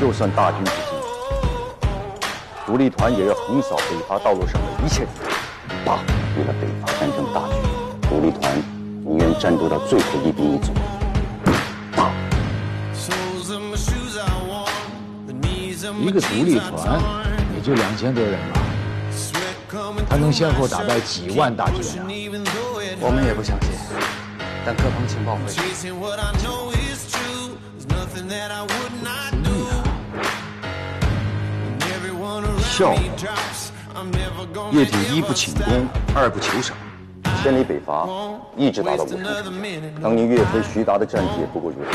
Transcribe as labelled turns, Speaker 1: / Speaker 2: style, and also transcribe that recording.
Speaker 1: 就算大军不进，独立团也要横扫北伐道路上的一切敌人。
Speaker 2: 爸，为了北伐战争大局，独立团宁愿战斗到最后一兵一卒。爸，
Speaker 3: 一个独立团也就两千多人吧，他能先后打败几万大军啊？
Speaker 4: 我们也不相信，但各方情报会。
Speaker 1: 笑话！叶挺一不请功，二不求赏，
Speaker 2: 千里北伐一直打到五常。当年岳飞、徐达的战绩也不过如此。